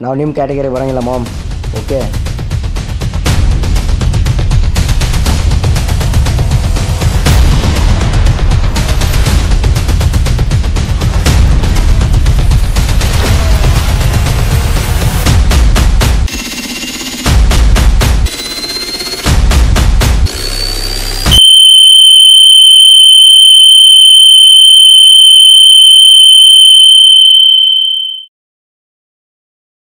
ನಾವು ನಿಮ್ಮ ಕ್ಯಾಟಗರಿ ಬರೋಂಗಿಲ್ಲ ಮಾಮ್ ಓಕೆ